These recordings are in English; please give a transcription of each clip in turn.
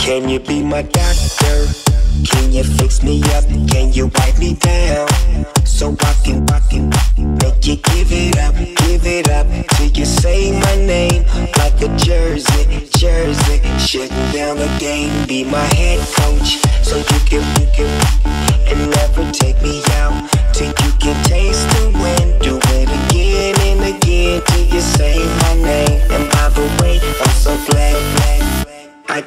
Can you be my doctor? Can you fix me up? Can you wipe me down? So I can, I can make you give it up, give it up till you say my name like a jersey, jersey. Shutting down the game, be my head coach, so you can,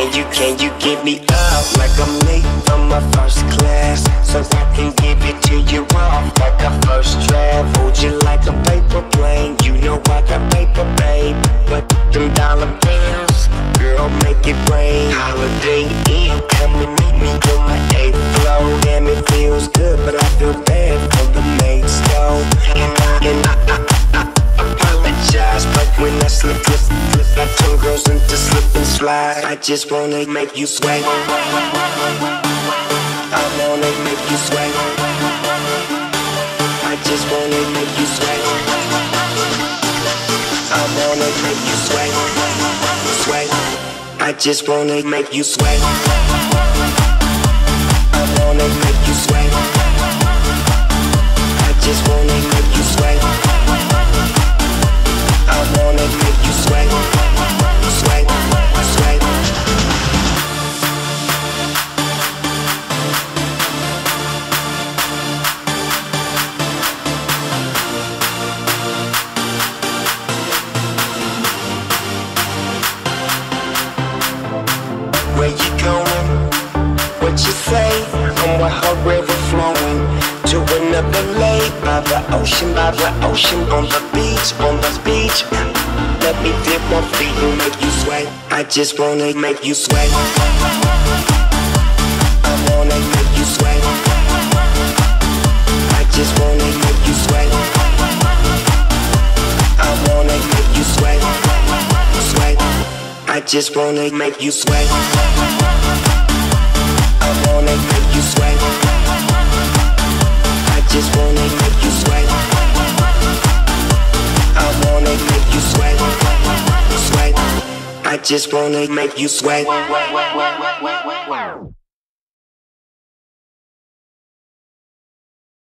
Can you, can you give me up like I'm late from my first class? So I can give it to you off like a first draft. Hold you like a paper plane. You know I got paper, babe. But them dollar bills, girl, make it rain. Holiday Inn, come and meet me on my eighth floor. Damn, it feels good, but I feel bad slide. I just wanna make you sweat. I wanna make you sweat. I just wanna make you sweat. I wanna make you sweat. Sweat. I just wanna make you sweat. I wanna make you sweat. You say? I'm with her river flowing to another lake by the ocean, by the ocean, on the beach, on the beach. Let me dip my feet and make you sweat. I just wanna make you sweat. I wanna make you. I just wanna make you sweat. I wanna make you. I just wanna make you sweat. just wanna make you sweat.